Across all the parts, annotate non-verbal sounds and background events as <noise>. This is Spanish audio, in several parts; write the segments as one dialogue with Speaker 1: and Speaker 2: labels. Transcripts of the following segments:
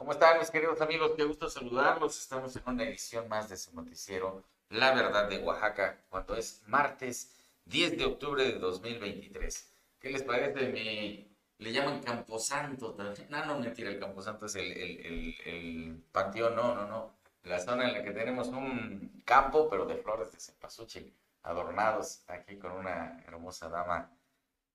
Speaker 1: ¿Cómo están mis queridos amigos? Qué gusto saludarlos. Estamos en una edición más de su noticiero, La Verdad de Oaxaca, cuando es martes 10 de octubre de 2023. ¿Qué les parece? Me, le llaman Camposanto. No, <laughs> no, mentira, el Camposanto es el, el, el, el panteón, no, no, no. La zona en la que tenemos un campo, pero de flores de cempasúchil, adornados aquí con una hermosa dama,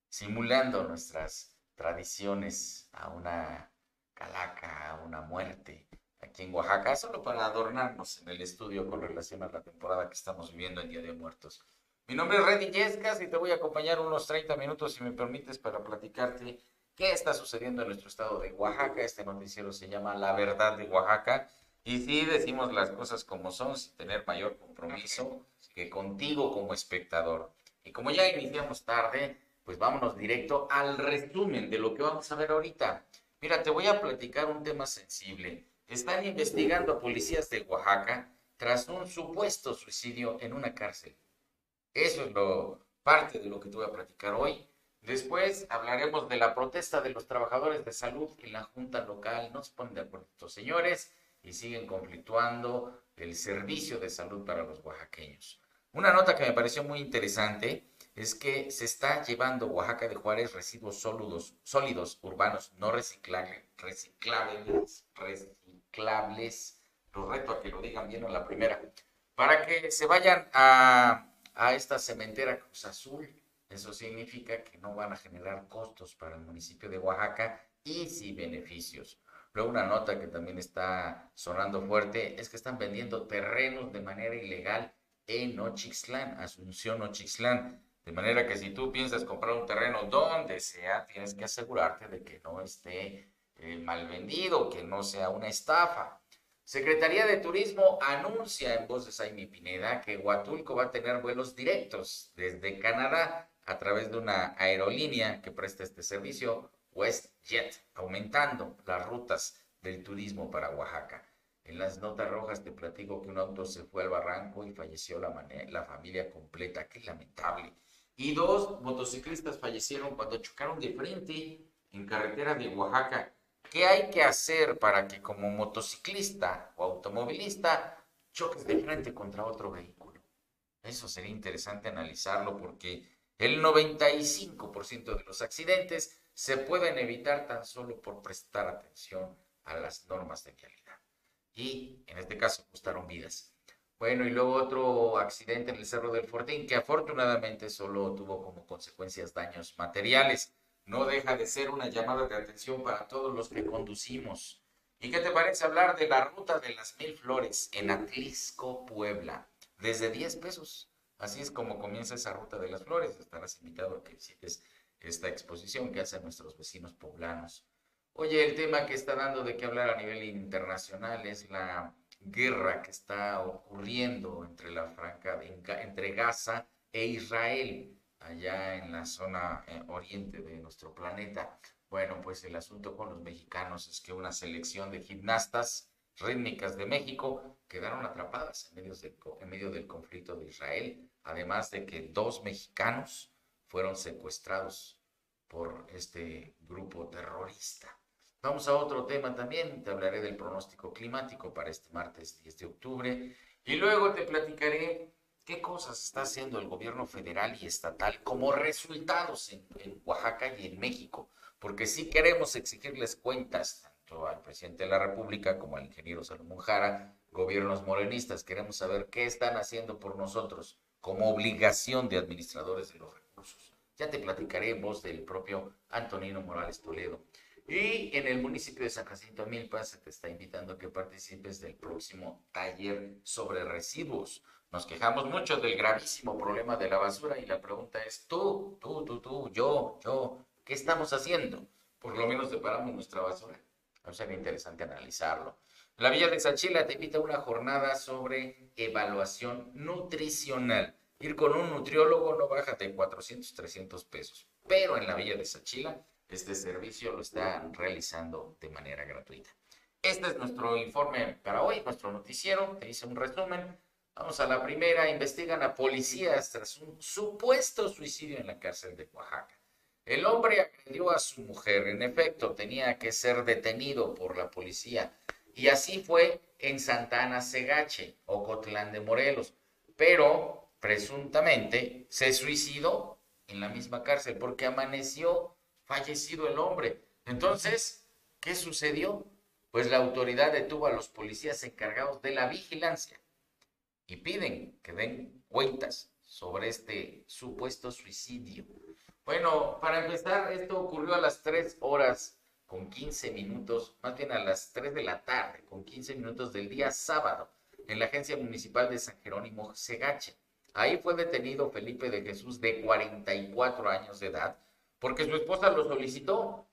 Speaker 1: simulando nuestras tradiciones a una calaca, una muerte aquí en Oaxaca, solo para adornarnos en el estudio con relación a la temporada que estamos viviendo en Día de Muertos. Mi nombre es Reddy Yescas y te voy a acompañar unos 30 minutos, si me permites, para platicarte qué está sucediendo en nuestro estado de Oaxaca. Este noticiero se llama La Verdad de Oaxaca. Y sí decimos las cosas como son, sin tener mayor compromiso que contigo como espectador. Y como ya iniciamos tarde, pues vámonos directo al resumen de lo que vamos a ver ahorita. Mira, te voy a platicar un tema sensible. Están investigando a policías de Oaxaca tras un supuesto suicidio en una cárcel. Eso es lo, parte de lo que te voy a platicar hoy. Después hablaremos de la protesta de los trabajadores de salud en la Junta Local. No se ponen de acuerdo estos señores y siguen conflictuando el servicio de salud para los oaxaqueños. Una nota que me pareció muy interesante es que se está llevando Oaxaca de Juárez residuos sólidos, sólidos urbanos no reciclables, reciclables, reciclables, los reto a que lo digan bien en la primera, para que se vayan a, a esta cementera Cruz Azul. Eso significa que no van a generar costos para el municipio de Oaxaca y sí beneficios. Luego una nota que también está sonando fuerte es que están vendiendo terrenos de manera ilegal en Ochixtlán, Asunción Ochixtlán. De manera que si tú piensas comprar un terreno donde sea, tienes que asegurarte de que no esté eh, mal vendido, que no sea una estafa. Secretaría de Turismo anuncia en voz de Jaime Pineda que Huatulco va a tener vuelos directos desde Canadá a través de una aerolínea que presta este servicio, WestJet, aumentando las rutas del turismo para Oaxaca. En las notas rojas te platico que un auto se fue al barranco y falleció la, familia completa. Qué lamentable. Y dos motociclistas fallecieron cuando chocaron de frente en carretera de Oaxaca. ¿Qué hay que hacer para que como motociclista o automovilista choques de frente contra otro vehículo? Eso sería interesante analizarlo porque el 95% de los accidentes se pueden evitar tan solo por prestar atención a las normas de vialidad. Y en este caso costaron vidas. Bueno, y luego otro accidente en el Cerro del Fortín, que afortunadamente solo tuvo como consecuencias daños materiales. No deja de ser una llamada de atención para todos los que conducimos. ¿Y qué te parece hablar de la ruta de las mil flores en Atlisco, Puebla? Desde 10 pesos. Así es como comienza esa ruta de las flores. Estarás invitado a que visites esta exposición que hacen nuestros vecinos poblanos. Oye, el tema que está dando de qué hablar a nivel internacional es la guerra que está ocurriendo entre la franca entre Gaza e Israel allá en la zona eh, oriente de nuestro planeta. Bueno, pues el asunto con los mexicanos es que una selección de gimnastas rítmicas de México quedaron atrapadas en medio, del, en medio del conflicto de Israel, además de que dos mexicanos fueron secuestrados por este grupo terrorista. Vamos a otro tema también, te hablaré del pronóstico climático para este martes 10 de octubre y luego te platicaré qué cosas está haciendo el gobierno federal y estatal como resultados en, Oaxaca y en México, porque si queremos exigirles cuentas tanto al presidente de la República como al ingeniero Salomón Jara, gobiernos morenistas, queremos saber qué están haciendo por nosotros como obligación de administradores de los recursos. Ya te platicaré en voz del propio Antonino Morales Toledo. Y en el municipio de San Jacinto Milpa se te está invitando a que participes del próximo taller sobre residuos. Nos quejamos mucho del gravísimo problema de la basura y la pregunta es, tú, tú, tú, tú, yo, yo, ¿qué estamos haciendo? Por lo menos separamos nuestra basura. Va a ser interesante analizarlo. La Villa de Sachila te invita a una jornada sobre evaluación nutricional. Ir con un nutriólogo no baja de 400, 300 pesos. Pero en la Villa de Sachila este servicio lo están realizando de manera gratuita. Este es nuestro informe para hoy, nuestro noticiero. Te hice un resumen. Vamos a la primera. Investigan a policías tras un supuesto suicidio en la cárcel de Oaxaca. El hombre agredió a su mujer, en efecto, tenía que ser detenido por la policía. Y así fue en Santana Segache, Ocotlán de Morelos. Pero presuntamente se suicidó en la misma cárcel porque amaneció fallecido el hombre. Entonces, ¿qué sucedió? Pues la autoridad detuvo a los policías encargados de la vigilancia y piden que den cuentas sobre este supuesto suicidio. Bueno, para empezar, esto ocurrió a las 3 horas con 15 minutos, más bien a las 3 de la tarde, con 15 minutos del día sábado, en la agencia municipal de San Jerónimo Segache. Ahí fue detenido Felipe de Jesús, de 44 años de edad, porque su esposa lo solicitó,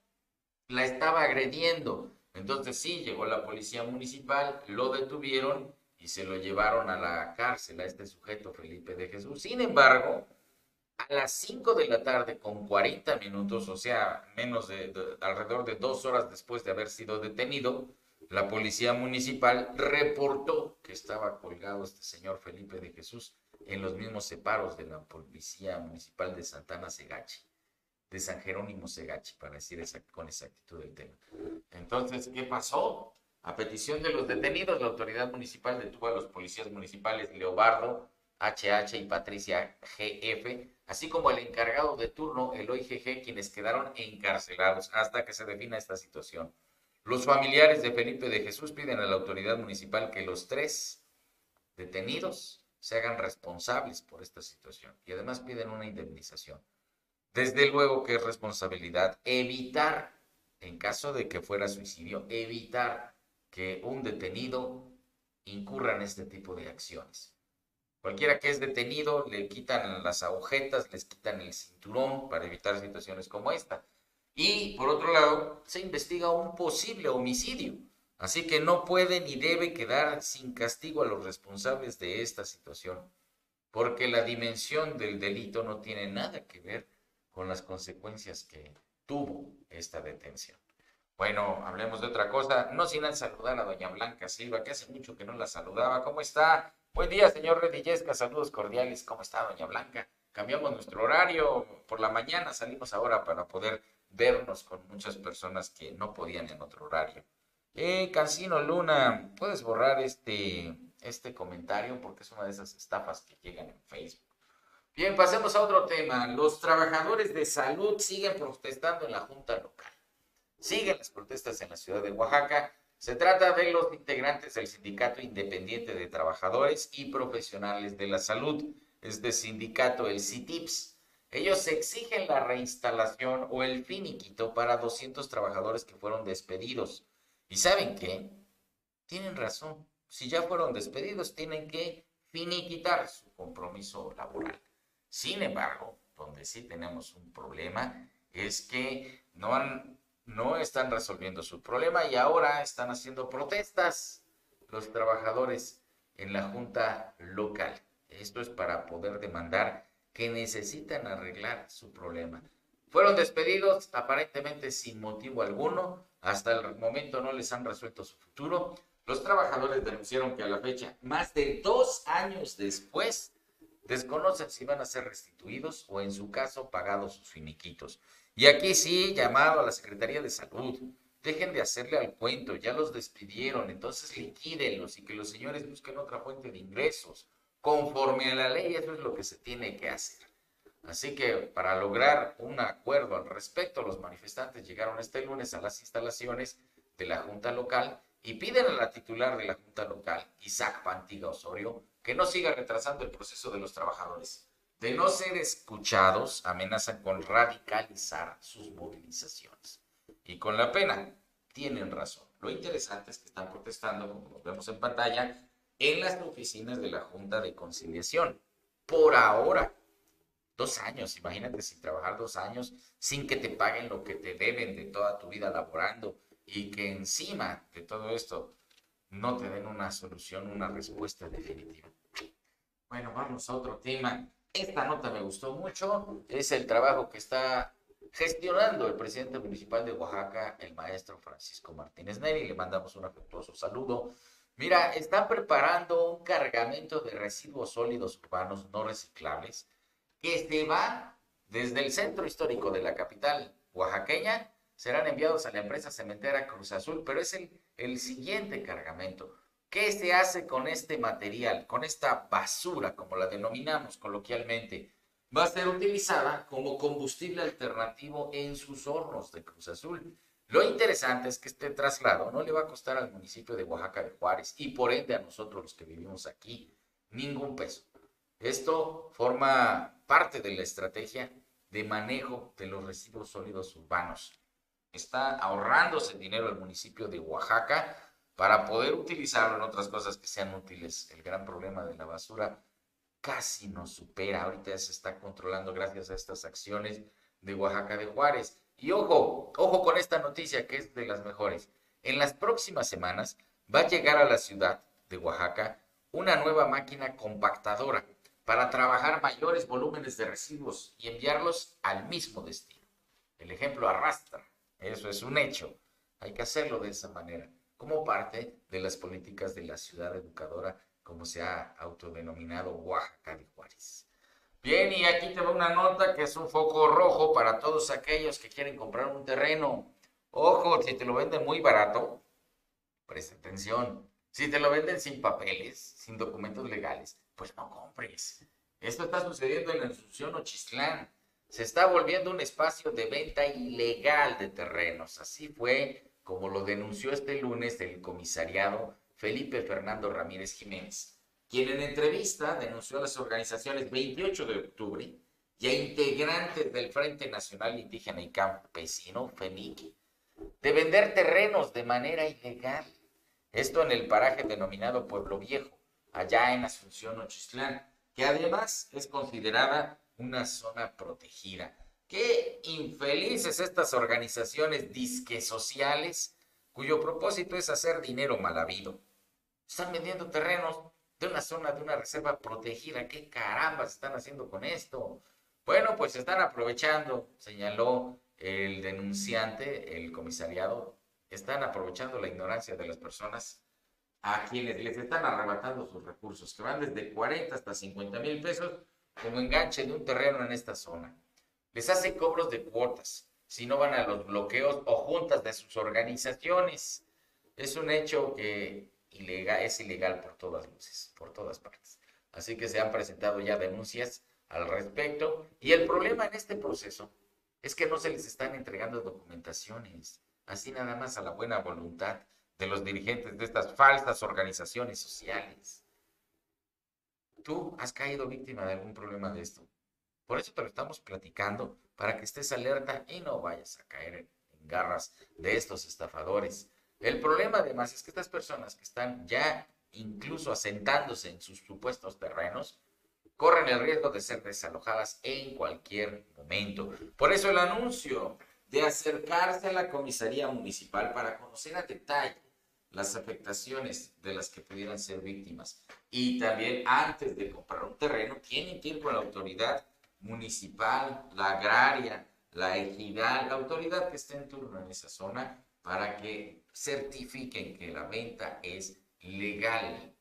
Speaker 1: la estaba agrediendo. Entonces sí, llegó la policía municipal, lo detuvieron y se lo llevaron a la cárcel a este sujeto Felipe de Jesús. Sin embargo, a las 5 de la tarde con 40 minutos, o sea, menos de, alrededor de dos horas después de haber sido detenido, la policía municipal reportó que estaba colgado este señor Felipe de Jesús en los mismos separos de la policía municipal de Santana Segachi, de San Jerónimo Segachi, para decir con exactitud el tema. Entonces, ¿qué pasó? A petición de los detenidos, la autoridad municipal detuvo a los policías municipales Leobardo HH y Patricia GF, así como el encargado de turno, el OIGG, quienes quedaron encarcelados hasta que se defina esta situación. Los familiares de Felipe de Jesús piden a la autoridad municipal que los tres detenidos se hagan responsables por esta situación y además piden una indemnización. Desde luego que es responsabilidad evitar, en caso de que fuera suicidio, evitar que un detenido incurra en este tipo de acciones. Cualquiera que es detenido le quitan las agujetas, les quitan el cinturón para evitar situaciones como esta. Y por otro lado, se investiga un posible homicidio. Así que no puede ni debe quedar sin castigo a los responsables de esta situación, porque la dimensión del delito no tiene nada que ver con las consecuencias que tuvo esta detención. Bueno, hablemos de otra cosa, no sin saludar a doña Blanca Silva, que hace mucho que no la saludaba. ¿Cómo está? Buen día, señor Redillesca, saludos cordiales. ¿Cómo está, doña Blanca? Cambiamos nuestro horario, por la mañana salimos ahora para poder vernos con muchas personas que no podían en otro horario. Eh, Cancino Luna, ¿puedes borrar este, este comentario? Porque es una de esas estafas que llegan en Facebook. Bien, pasemos a otro tema. Los trabajadores de salud siguen protestando en la Junta Local. Siguen las protestas en la ciudad de Oaxaca. Se trata de los integrantes del Sindicato Independiente de Trabajadores y Profesionales de la Salud, este sindicato, el CITIPS. Ellos exigen la reinstalación o el finiquito para 200 trabajadores que fueron despedidos. ¿Y saben qué? Tienen razón. Si ya fueron despedidos, tienen que finiquitar su compromiso laboral. Sin embargo, donde sí tenemos un problema es que no han no están resolviendo su problema y ahora están haciendo protestas los trabajadores en la junta local. Esto es para poder demandar que necesitan arreglar su problema. Fueron despedidos aparentemente sin motivo alguno. Hasta el momento no les han resuelto su futuro. Los trabajadores denunciaron que a la fecha, más de dos años después, desconocen si van a ser restituidos o en su caso pagados sus finiquitos. Y aquí sí, llamado a la Secretaría de Salud. Dejen de hacerle al cuento, ya los despidieron, entonces liquídenlos y que los señores busquen otra fuente de ingresos. Conforme a la ley, eso es lo que se tiene que hacer. Así que para lograr un acuerdo al respecto, los manifestantes llegaron este lunes a las instalaciones de la Junta Local y piden a la titular de la Junta Local, Isaac Pantiga Osorio, que no siga retrasando el proceso de los trabajadores de no ser escuchados, amenazan con radicalizar sus movilizaciones. Y con la pena, tienen razón. Lo interesante es que están protestando, como vemos en pantalla, en las oficinas de la Junta de Conciliación. Por ahora, dos años, imagínate sin trabajar dos años, sin que te paguen lo que te deben de toda tu vida laborando y que encima de todo esto no te den una solución, una respuesta definitiva. Bueno, vamos a otro tema. Esta nota me gustó mucho, es el trabajo que está gestionando el presidente municipal de Oaxaca, el maestro Francisco Martínez Neri. Le mandamos un afectuoso saludo. Mira, están preparando un cargamento de residuos sólidos urbanos no reciclables que se va desde el centro histórico de la capital oaxaqueña serán enviados a la empresa cementera Cruz Azul, pero es el, siguiente cargamento. ¿Qué se hace con este material, con esta basura, como la denominamos coloquialmente? Va a ser utilizada como combustible alternativo en sus hornos de Cruz Azul. Lo interesante es que este traslado no le va a costar al municipio de Oaxaca de Juárez y por ende a nosotros los que vivimos aquí ningún peso. Esto forma parte de la estrategia de manejo de los residuos sólidos urbanos. Está ahorrándose dinero el municipio de Oaxaca para poder utilizarlo en otras cosas que sean útiles. El gran problema de la basura casi nos supera. Ahorita se está controlando gracias a estas acciones de Oaxaca de Juárez. Y ojo, ojo con esta noticia que es de las mejores. En las próximas semanas va a llegar a la ciudad de Oaxaca una nueva máquina compactadora para trabajar mayores volúmenes de residuos y enviarlos al mismo destino. El ejemplo arrastra, eso es un hecho. Hay que hacerlo de esa manera, como parte de las políticas de la ciudad educadora, como se ha autodenominado Oaxaca de Juárez. Bien, y aquí te va una nota que es un foco rojo para todos aquellos que quieren comprar un terreno. Ojo, si te lo venden muy barato, presta atención. Si te lo venden sin papeles, sin documentos legales, pues no compres. Esto está sucediendo en la Asunción Ochistlán. Se está volviendo un espacio de venta ilegal de terrenos. Así fue como lo denunció este lunes el comisariado Felipe Fernando Ramírez Jiménez quien en entrevista denunció a las organizaciones 28 de octubre y a integrantes del Frente Nacional Indígena y Campesino, FENIC, de vender terrenos de manera ilegal. Esto en el paraje denominado Pueblo Viejo, allá en Asunción, Ochistlán, que además es considerada una zona protegida. Qué infelices estas organizaciones disque sociales, cuyo propósito es hacer dinero mal habido. Están vendiendo terrenos de una zona, de una reserva protegida. ¿Qué caramba están haciendo con esto? Bueno, pues están aprovechando, señaló el denunciante, el comisariado, están aprovechando la ignorancia de las personas a quienes les están arrebatando sus recursos, que van desde 40 hasta 50 mil pesos como enganche de un terreno en esta zona. Les hace cobros de cuotas, si no van a los bloqueos o juntas de sus organizaciones. Es un hecho que ilegal, es ilegal por todas luces, por todas partes. Así que se han presentado ya denuncias al respecto. Y el problema en este proceso es que no se les están entregando documentaciones, así nada más a la buena voluntad de los dirigentes de estas falsas organizaciones sociales. Tú has caído víctima de algún problema de esto. Por eso te lo estamos platicando, para que estés alerta y no vayas a caer en garras de estos estafadores. El problema además es que estas personas que están ya incluso asentándose en sus supuestos terrenos, corren el riesgo de ser desalojadas en cualquier momento. Por eso el anuncio de acercarse a la comisaría municipal para conocer a detalle las afectaciones de las que pudieran ser víctimas. Y también antes de comprar un terreno, tienen que ir con la autoridad municipal, la agraria, la ejidal, la autoridad que esté en turno en esa zona para que certifiquen que la venta es legal.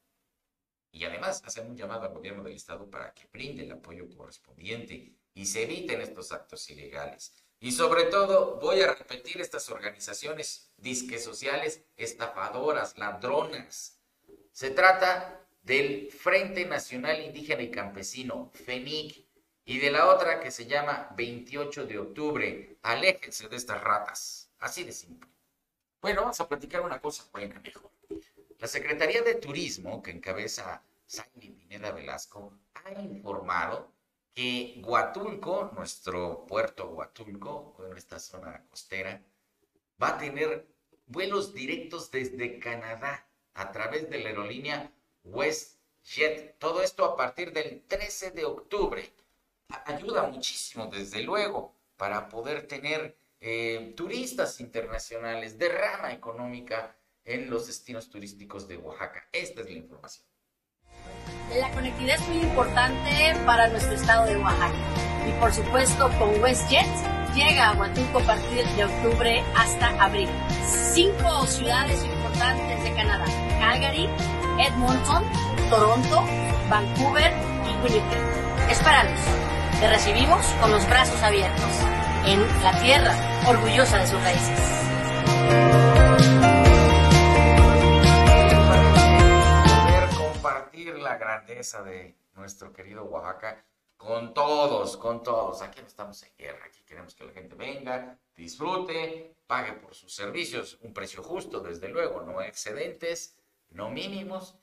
Speaker 1: Y además hacen un llamado al gobierno del estado para que brinde el apoyo correspondiente y se eviten estos actos ilegales. Y sobre todo, voy a repetir estas organizaciones disque sociales, estafadoras, ladronas. Se trata del Frente Nacional Indígena y Campesino, FENIC, y de la otra que se llama 28 de octubre. Aléjense de estas ratas. Así de simple. Bueno, vamos a platicar una cosa buena mejor. La Secretaría de Turismo, que encabeza Sandy Pineda Velasco, ha informado que Huatulco, nuestro puerto Huatulco, en esta zona costera, va a tener vuelos directos desde Canadá a través de la aerolínea WestJet. Todo esto a partir del 13 de octubre. Ayuda muchísimo, desde luego, para poder tener eh, turistas internacionales, derrama económica en los destinos turísticos de Oaxaca. Esta es la información.
Speaker 2: La conectividad es muy importante para nuestro estado de Oaxaca. Y por supuesto, con WestJet llega a Huatulco a partir de octubre hasta abril. Cinco ciudades importantes de Canadá: Calgary, Edmonton, Toronto, Vancouver y Winnipeg. Espéranos. te recibimos con los brazos abiertos en la tierra orgullosa de sus raíces.
Speaker 1: La grandeza de nuestro querido Oaxaca con todos, con todos. Aquí no estamos en guerra, aquí queremos que la gente venga, disfrute, pague por sus servicios un precio justo, desde luego, no excedentes, no mínimos,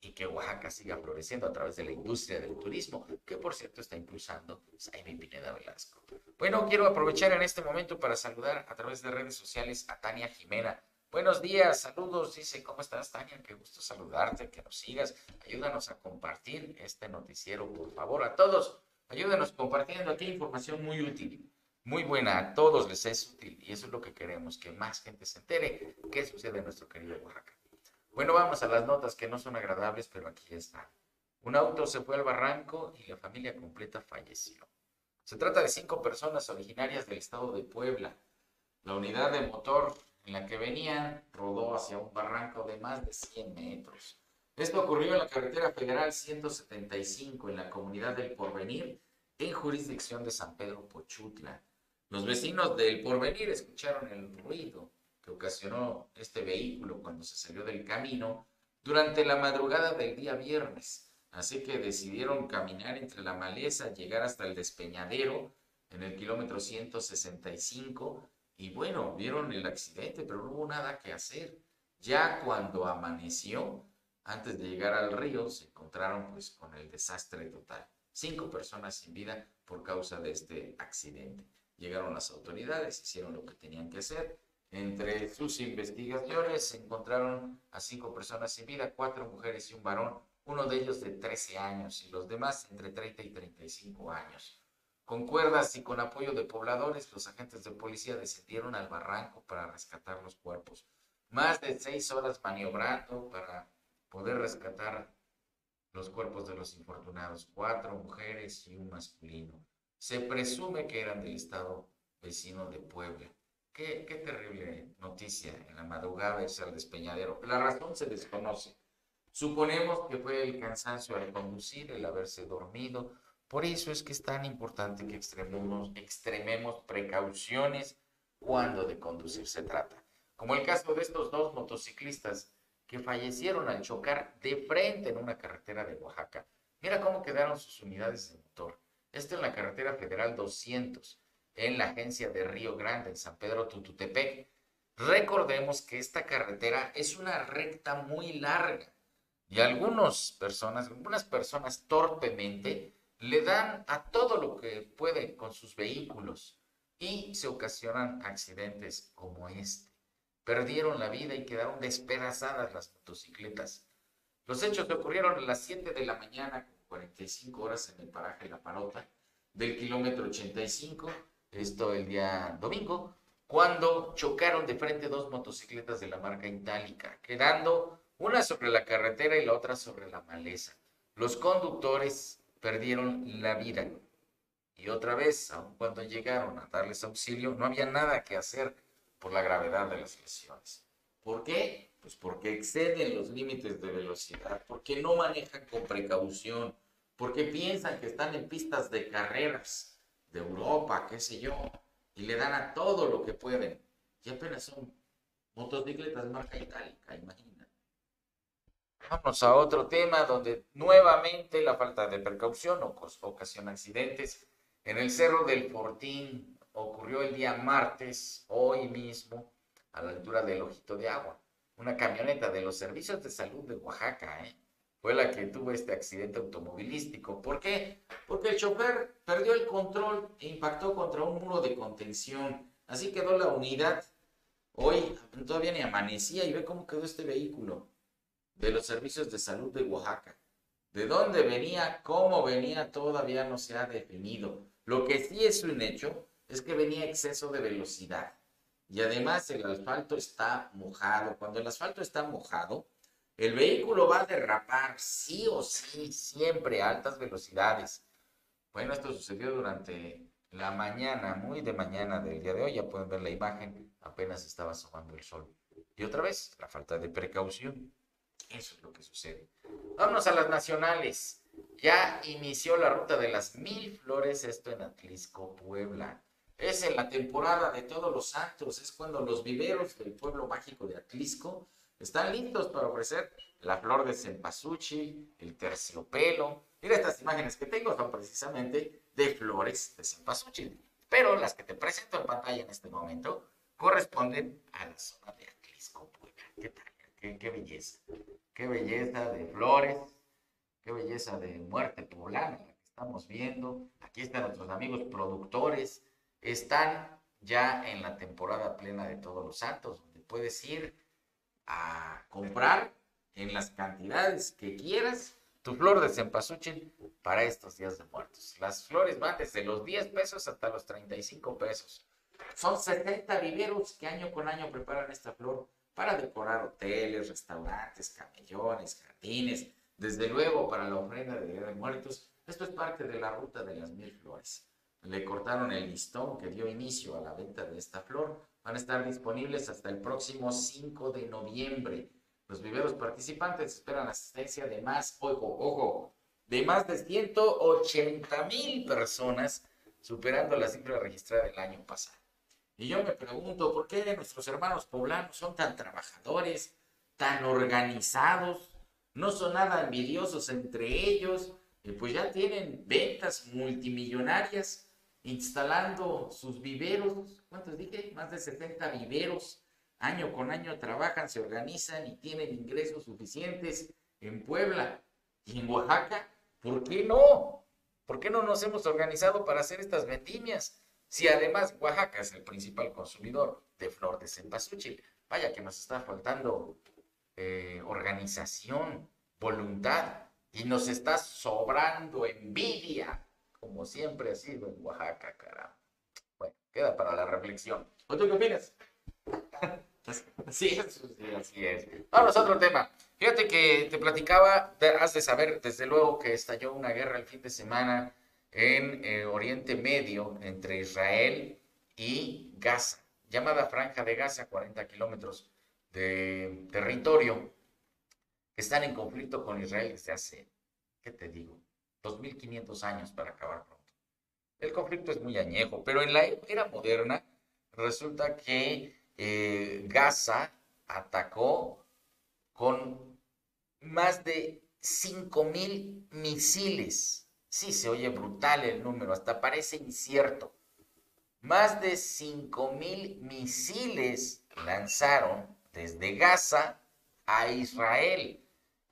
Speaker 1: y que Oaxaca siga floreciendo a través de la industria del turismo, que por cierto está impulsando Jaime Pineda Velasco. Bueno, quiero aprovechar en este momento para saludar a través de redes sociales a Tania Jimena. Buenos días, saludos, dice, ¿cómo estás Tania? Qué gusto saludarte, que nos sigas. Ayúdanos a compartir este noticiero, por favor, a todos. Ayúdanos compartiendo aquí información muy útil, muy buena, a todos les es útil y eso es lo que queremos, que más gente se entere qué sucede en nuestro querido Oaxaca. Bueno, vamos a las notas que no son agradables, pero aquí están. Un auto se fue al barranco y la familia completa falleció. Se trata de cinco personas originarias del estado de Puebla. La unidad de motor en la que venían rodó hacia un barranco de más de 100 metros. Esto ocurrió en la carretera federal 175 en la comunidad del Porvenir, en jurisdicción de San Pedro Pochutla. Los vecinos del Porvenir escucharon el ruido ocasionó este vehículo cuando se salió del camino durante la madrugada del día viernes. Así que decidieron caminar entre la maleza, llegar hasta el despeñadero en el kilómetro 165 y bueno, vieron el accidente, pero no hubo nada que hacer. Ya cuando amaneció, antes de llegar al río, se encontraron pues con el desastre total. Cinco personas sin vida por causa de este accidente. Llegaron las autoridades, hicieron lo que tenían que hacer, entre sus investigaciones se encontraron a cinco personas sin vida, cuatro mujeres y un varón, uno de ellos de 13 años y los demás entre 30 y 35 años. Con cuerdas y con apoyo de pobladores, los agentes de policía descendieron al barranco para rescatar los cuerpos. Más de seis horas maniobrando para poder rescatar los cuerpos de los infortunados, cuatro mujeres y un masculino. Se presume que eran del estado vecino de Puebla. Qué, terrible noticia en la madrugada ese al despeñadero. La razón se desconoce. Suponemos que fue el cansancio al conducir, el haberse dormido. Por eso es que es tan importante que extrememos, extrememos precauciones cuando de conducir se trata. Como el caso de estos dos motociclistas que fallecieron al chocar de frente en una carretera de Oaxaca. Mira cómo quedaron sus unidades de motor. Esto en la carretera federal 200 en la agencia de Río Grande, en San Pedro Tututepec. Recordemos que esta carretera es una recta muy larga y algunas personas, algunas personas torpemente le dan a todo lo que pueden con sus vehículos y se ocasionan accidentes como este. Perdieron la vida y quedaron despedazadas las motocicletas. Los hechos ocurrieron a las 7 de la mañana, con 45 horas en el paraje La Parota, del kilómetro 85 esto el día domingo, cuando chocaron de frente dos motocicletas de la marca Itálica, quedando una sobre la carretera y la otra sobre la maleza. Los conductores perdieron la vida. Y otra vez, aun cuando llegaron a darles auxilio, no había nada que hacer por la gravedad de las lesiones. ¿Por qué? Pues porque exceden los límites de velocidad, porque no manejan con precaución, porque piensan que están en pistas de carreras de Europa, qué sé yo, y le dan a todo lo que pueden. Y apenas son motocicletas marca itálica, imagina. Vamos a otro tema donde nuevamente la falta de precaución ocasiona accidentes. En el Cerro del Fortín ocurrió el día martes, hoy mismo, a la altura del Ojito de Agua. Una camioneta de los servicios de salud de Oaxaca, ¿eh? fue la que tuvo este accidente automovilístico. ¿Por qué? Porque el chofer perdió el control e impactó contra un muro de contención. Así quedó la unidad. Hoy todavía ni amanecía y ve cómo quedó este vehículo de los servicios de salud de Oaxaca. De dónde venía, cómo venía, todavía no se ha definido. Lo que sí es un hecho es que venía exceso de velocidad. Y además el asfalto está mojado. Cuando el asfalto está mojado, el vehículo va a derrapar sí o sí, siempre a altas velocidades. Bueno, esto sucedió durante la mañana, muy de mañana del día de hoy. Ya pueden ver la imagen, apenas estaba asomando el sol. Y otra vez, la falta de precaución. Eso es lo que sucede. Vámonos a las nacionales. Ya inició la ruta de las mil flores, esto en Atlisco, Puebla. Es en la temporada de todos los santos, es cuando los viveros del pueblo mágico de Atlisco están listos para ofrecer la flor de cempasúchil, el terciopelo. Mira estas imágenes que tengo son precisamente de flores de cempasúchil, pero las que te presento en pantalla en este momento corresponden a la zona de Atlisco, Puebla. ¿Qué tal? Qué, qué belleza, qué belleza de flores, qué belleza de muerte poblana la que estamos viendo. Aquí están nuestros amigos productores están ya en la temporada plena de todos los santos, donde puedes ir a comprar en las cantidades que quieras tu flor de cempasúchil para estos días de muertos. Las flores van desde los 10 pesos hasta los 35 pesos. Son 70 viveros que año con año preparan esta flor para decorar hoteles, restaurantes, camellones, jardines, desde luego para la ofrenda de Día de Muertos. Esto es parte de la ruta de las mil flores le cortaron el listón que dio inicio a la venta de esta flor. Van a estar disponibles hasta el próximo 5 de noviembre. Los viveros participantes esperan asistencia de más, ojo, ojo, de más de 180 mil personas, superando la cifra registrada el año pasado. Y yo me pregunto, ¿por qué nuestros hermanos poblanos son tan trabajadores, tan organizados? No son nada envidiosos entre ellos, pues ya tienen ventas multimillonarias instalando sus viveros, ¿cuántos dije? Más de 70 viveros, año con año trabajan, se organizan y tienen ingresos suficientes en Puebla y en Oaxaca. ¿Por qué no? ¿Por qué no nos hemos organizado para hacer estas vendimias? Si además Oaxaca es el principal consumidor de flor de cempasúchil, vaya que nos está faltando eh, organización, voluntad y nos está sobrando envidia como siempre ha sido en Oaxaca, caramba. Bueno, queda para la reflexión. ¿O tú qué opinas? <laughs> Así es, así es. Vamos a otro tema. Fíjate que te platicaba, has de saber desde luego que estalló una guerra el fin de semana en eh, Oriente Medio entre Israel y Gaza, llamada Franja de Gaza, 40 kilómetros de territorio, que están en conflicto con Israel desde hace, ¿qué te digo? 2.500 años para acabar pronto. El conflicto es muy añejo, pero en la era moderna resulta que eh, Gaza atacó con más de 5.000 misiles. Sí, se oye brutal el número, hasta parece incierto. Más de 5.000 misiles lanzaron desde Gaza a Israel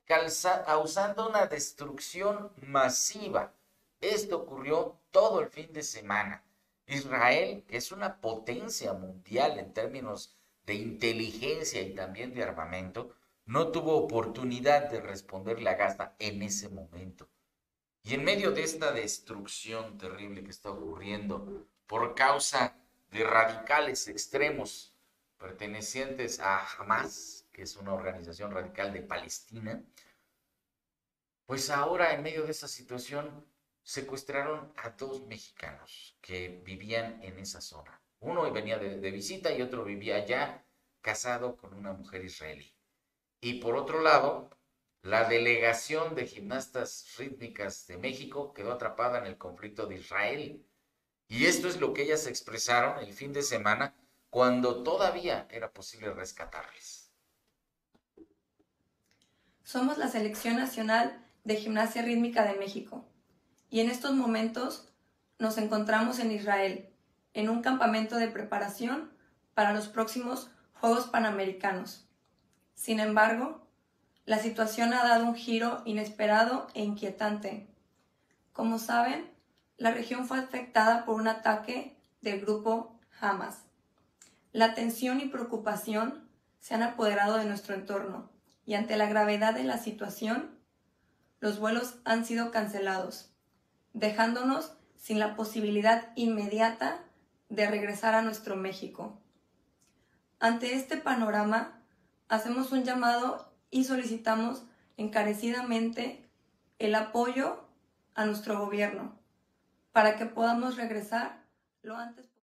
Speaker 1: causando una destrucción masiva. Esto ocurrió todo el fin de semana. Israel, que es una potencia mundial en términos de inteligencia y también de armamento, no tuvo oportunidad de responderle a Gaza en ese momento. Y en medio de esta destrucción terrible que está ocurriendo por causa de radicales extremos pertenecientes a Hamas, que es una organización radical de Palestina, pues ahora en medio de esa situación secuestraron a dos mexicanos que vivían en esa zona. Uno venía de, visita y otro vivía allá casado con una mujer israelí. Y por otro lado, la delegación de gimnastas rítmicas de México quedó atrapada en el conflicto de Israel. Y esto es lo que ellas expresaron el fin de semana cuando todavía era posible rescatarles.
Speaker 3: Somos la Selección Nacional de Gimnasia Rítmica de México y en estos momentos nos encontramos en Israel, en un campamento de preparación para los próximos Juegos Panamericanos. Sin embargo, la situación ha dado un giro inesperado e inquietante. Como saben, la región fue afectada por un ataque del grupo Hamas. La tensión y preocupación se han apoderado de nuestro entorno y ante la gravedad de la situación, los vuelos han sido cancelados, dejándonos sin la posibilidad inmediata de regresar a nuestro México. Ante este panorama, hacemos un llamado y solicitamos encarecidamente el apoyo a nuestro gobierno para que podamos regresar lo antes posible.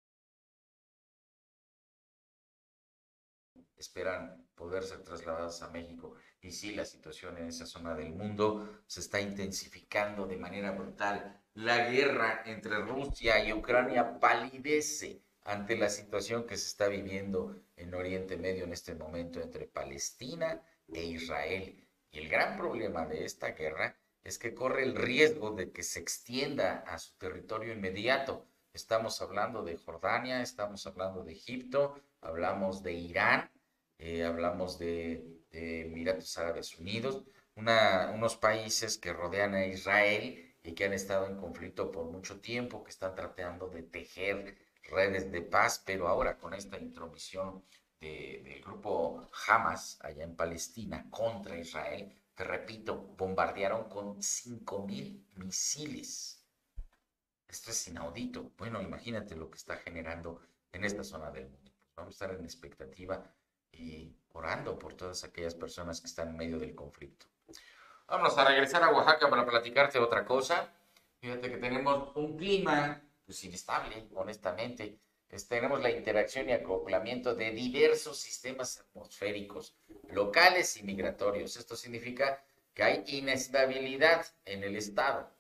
Speaker 1: Esperan poder ser trasladadas a México. Y sí, la situación en esa zona del mundo se está intensificando de manera brutal. La guerra entre Rusia y Ucrania palidece ante la situación que se está viviendo en Oriente Medio en este momento entre Palestina e Israel. Y el gran problema de esta guerra es que corre el riesgo de que se extienda a su territorio inmediato. Estamos hablando de Jordania, estamos hablando de Egipto, hablamos de Irán, eh, hablamos de, Emiratos Árabes Unidos, unos países que rodean a Israel y que han estado en conflicto por mucho tiempo, que están tratando de tejer redes de paz, pero ahora con esta intromisión del grupo Hamas allá en Palestina contra Israel, te repito, bombardearon con 5.000 misiles. Esto es inaudito. Bueno, imagínate lo que está generando en esta zona del mundo. Vamos a estar en expectativa y orando por todas aquellas personas que están en medio del conflicto. Vamos a regresar a Oaxaca para platicarte otra cosa. Fíjate que tenemos un clima pues inestable, honestamente. Tenemos la interacción y acoplamiento de diversos sistemas atmosféricos, locales y migratorios. Esto significa que hay inestabilidad en el estado.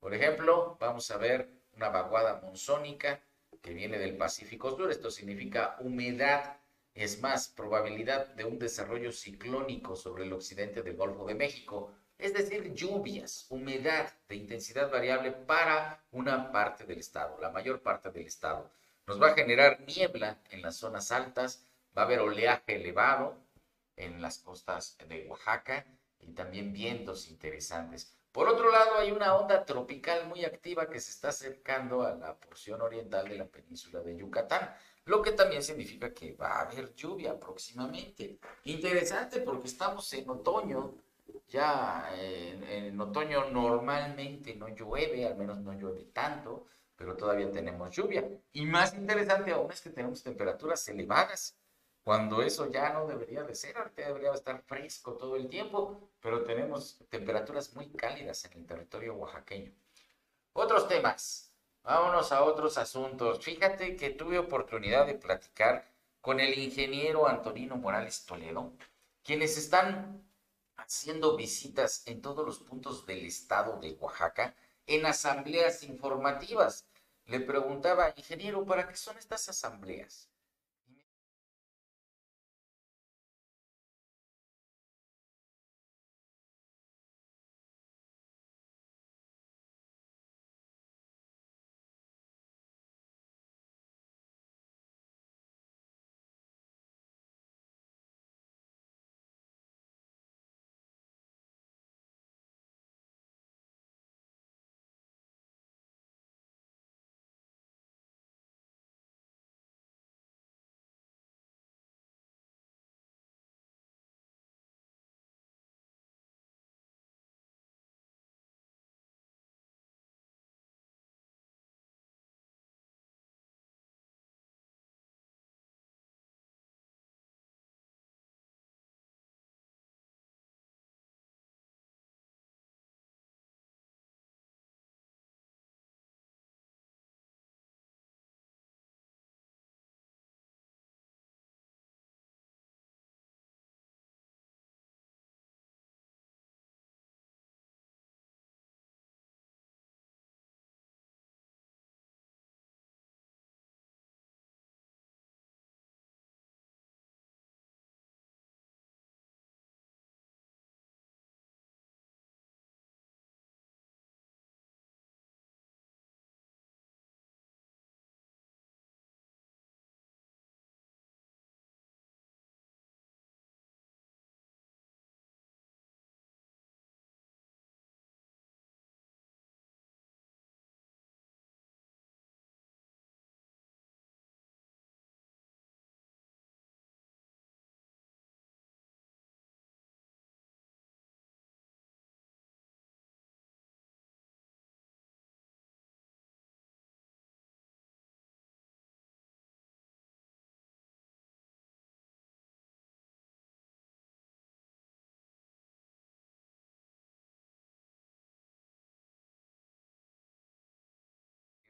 Speaker 1: Por ejemplo, vamos a ver una vaguada monzónica que viene del Pacífico Sur. Esto significa humedad, es más, probabilidad de un desarrollo ciclónico sobre el occidente del Golfo de México es decir, lluvias, humedad de intensidad variable para una parte del estado, la mayor parte del estado. Nos va a generar niebla en las zonas altas, va a haber oleaje elevado en las costas de Oaxaca y también vientos interesantes. Por otro lado, hay una onda tropical muy activa que se está acercando a la porción oriental de la península de Yucatán, lo que también significa que va a haber lluvia próximamente. Interesante porque estamos en otoño, ya en, otoño normalmente no llueve, al menos no llueve tanto, pero todavía tenemos lluvia. Y más interesante aún es que tenemos temperaturas elevadas, cuando eso ya no debería de ser, ahorita debería estar fresco todo el tiempo, pero tenemos temperaturas muy cálidas en el territorio oaxaqueño. Otros temas, vámonos a otros asuntos. Fíjate que tuve oportunidad de platicar con el ingeniero Antonino Morales Toledo, quienes están haciendo visitas en todos los puntos del estado de Oaxaca en asambleas informativas. Le preguntaba, ingeniero, ¿para qué son estas asambleas?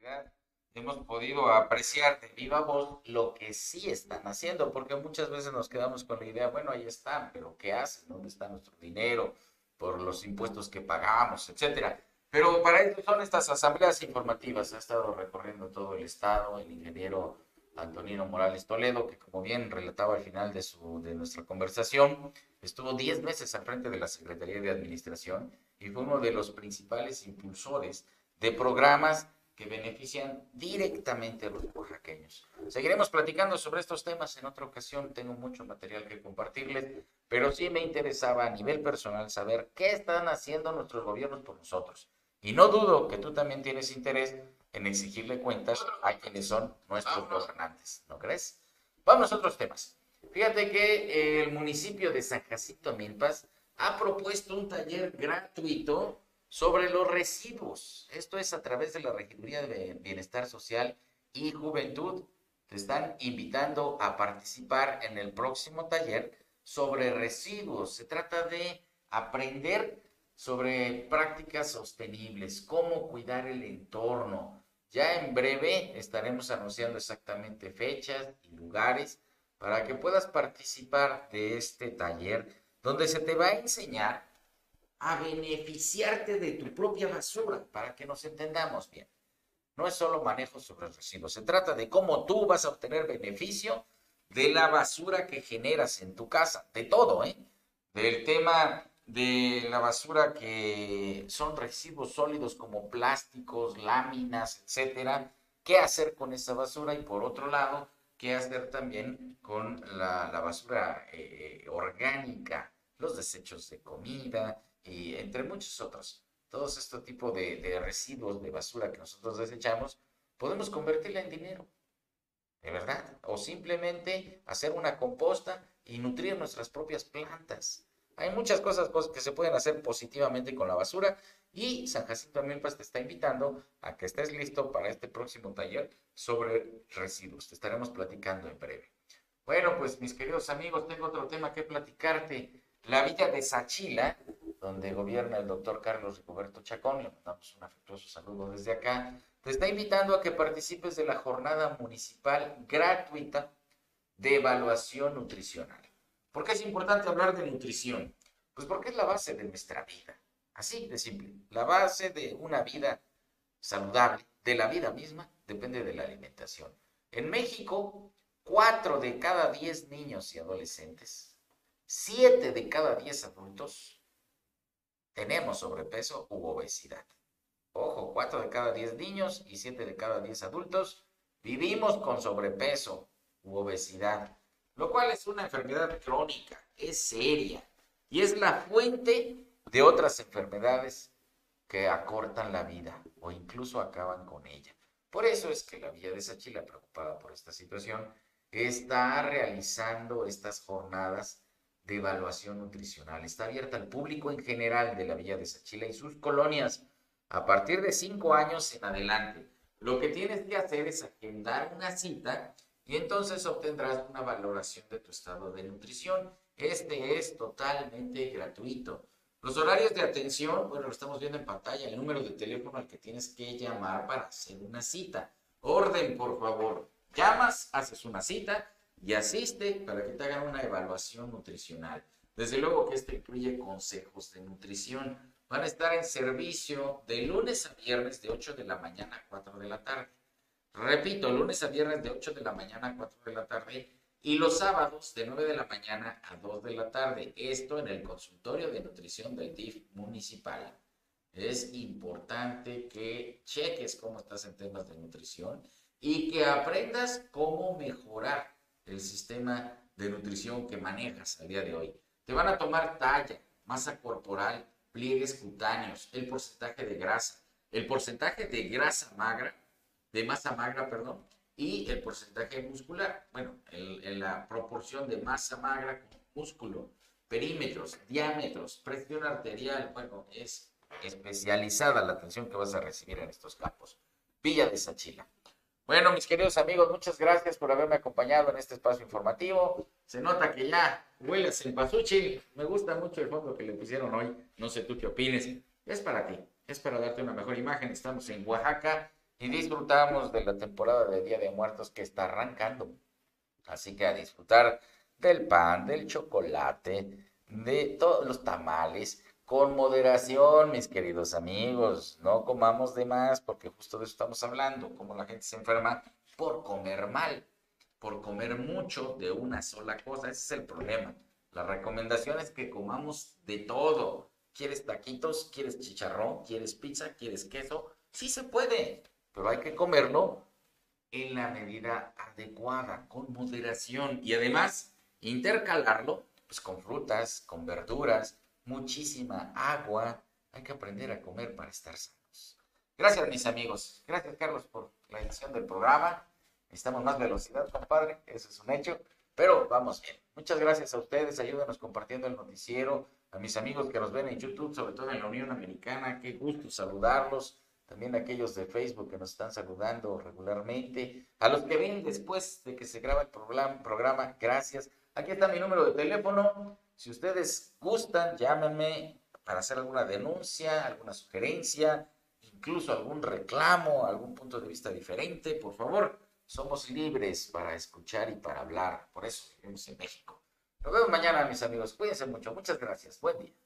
Speaker 1: realidad hemos podido apreciar de viva voz lo que sí están haciendo, porque muchas veces nos quedamos con la idea, bueno, ahí están, pero ¿qué hacen? ¿Dónde está nuestro dinero? Por los impuestos que pagamos, etcétera. Pero para eso son estas asambleas informativas. Ha estado recorriendo todo el estado el ingeniero Antonino Morales Toledo, que como bien relataba al final de, su, de nuestra conversación, estuvo 10 meses al frente de la Secretaría de Administración y fue uno de los principales impulsores de programas que benefician directamente a los oaxaqueños. Seguiremos platicando sobre estos temas en otra ocasión, tengo mucho material que compartirles, pero sí me interesaba a nivel personal saber qué están haciendo nuestros gobiernos por nosotros. Y no dudo que tú también tienes interés en exigirle cuentas a quienes son nuestros gobernantes, ¿no crees? Vamos a otros temas. Fíjate que el municipio de San Jacinto Milpas ha propuesto un taller gratuito sobre los residuos. Esto es a través de la Regiduría de Bienestar Social y Juventud. Te están invitando a participar en el próximo taller sobre residuos. Se trata de aprender sobre prácticas sostenibles, cómo cuidar el entorno. Ya en breve estaremos anunciando exactamente fechas y lugares para que puedas participar de este taller donde se te va a enseñar a beneficiarte de tu propia basura, para que nos entendamos bien. No es solo manejo sobre residuos, se trata de cómo tú vas a obtener beneficio de la basura que generas en tu casa, de todo, ¿eh? Del tema de la basura que son residuos sólidos como plásticos, láminas, etcétera. ¿Qué hacer con esa basura? Y por otro lado, ¿qué hacer también con la, basura eh, orgánica, los desechos de comida, y entre muchos otros. Todos este tipo de, residuos de basura que nosotros desechamos, podemos convertirla en dinero. De verdad. O simplemente hacer una composta y nutrir nuestras propias plantas. Hay muchas cosas que se pueden hacer positivamente con la basura y San Jacinto Milpas te está invitando a que estés listo para este próximo taller sobre residuos. Te estaremos platicando en breve. Bueno, pues mis queridos amigos, tengo otro tema que platicarte. La villa de Sachila donde gobierna el doctor Carlos Rigoberto Chacón, le mandamos un afectuoso saludo desde acá, te está invitando a que participes de la jornada municipal gratuita de evaluación nutricional. ¿Por qué es importante hablar de nutrición? Pues porque es la base de nuestra vida, así de simple. La base de una vida saludable, de la vida misma, depende de la alimentación. En México, cuatro de cada diez niños y adolescentes, siete de cada diez adultos tenemos sobrepeso u obesidad. Ojo, 4 de cada 10 niños y 7 de cada 10 adultos vivimos con sobrepeso u obesidad, lo cual es una enfermedad crónica, es seria y es la fuente de otras enfermedades que acortan la vida o incluso acaban con ella. Por eso es que la Villa de Sachila, preocupada por esta situación, está realizando estas jornadas de evaluación nutricional. Está abierta al público en general de la Villa de Sachila y sus colonias a partir de cinco años en adelante. Lo que tienes que hacer es agendar una cita y entonces obtendrás una valoración de tu estado de nutrición. Este es totalmente gratuito. Los horarios de atención, bueno, lo estamos viendo en pantalla, el número de teléfono al que tienes que llamar para hacer una cita. Orden, por favor. Llamas, haces una cita y asiste para que te hagan una evaluación nutricional. Desde luego que esto incluye consejos de nutrición. Van a estar en servicio de lunes a viernes de 8 de la mañana a 4 de la tarde. Repito, lunes a viernes de 8 de la mañana a 4 de la tarde y los sábados de 9 de la mañana a 2 de la tarde. Esto en el consultorio de nutrición del DIF municipal. Es importante que cheques cómo estás en temas de nutrición y que aprendas cómo mejorar el sistema de nutrición que manejas al día de hoy. Te van a tomar talla, masa corporal, pliegues cutáneos, el porcentaje de grasa, el porcentaje de grasa magra, de masa magra, perdón, y el porcentaje muscular. Bueno, en la proporción de masa magra con músculo, perímetros, diámetros, presión arterial, bueno, es especializada la atención que vas a recibir en estos campos. Villa de Sachila. Bueno, mis queridos amigos, muchas gracias por haberme acompañado en este espacio informativo. Se nota que ya hueles el pasuchil. Me gusta mucho el fondo que le pusieron hoy. No sé tú qué opines. Es para ti, es para darte una mejor imagen. Estamos en Oaxaca, y disfrutamos de la temporada de Día de Muertos que está arrancando. Así que a disfrutar del pan, del chocolate, de todos los tamales, con moderación, mis queridos amigos. No comamos de más, porque justo de eso estamos hablando, como la gente se enferma por comer mal, por comer mucho de una sola cosa. Ese es el problema. La recomendación es que comamos de todo. ¿Quieres taquitos? ¿Quieres chicharrón? ¿Quieres pizza? ¿Quieres queso? Sí se puede, pero hay que comerlo en la medida adecuada, con moderación y además intercalarlo pues, con frutas, con verduras, muchísima agua. Hay que aprender a comer para estar sanos. Gracias, mis amigos. Gracias, Carlos, por la edición del programa. Necesitamos más velocidad, compadre. Eso es un hecho. Pero vamos bien. Muchas gracias a ustedes. Ayúdenos compartiendo el noticiero. A mis amigos que nos ven en YouTube, sobre todo en la Unión Americana. Qué gusto saludarlos. También a aquellos de Facebook que nos están saludando regularmente. A los que ven después de que se graba el programa, gracias. Aquí está mi número de teléfono. Si ustedes gustan, llámenme para hacer alguna denuncia, alguna sugerencia, incluso algún reclamo, algún punto de vista diferente, por favor. Somos libres para escuchar y para hablar. Por eso vivimos en México. Nos vemos mañana, mis amigos. Cuídense mucho. Muchas gracias. Buen día.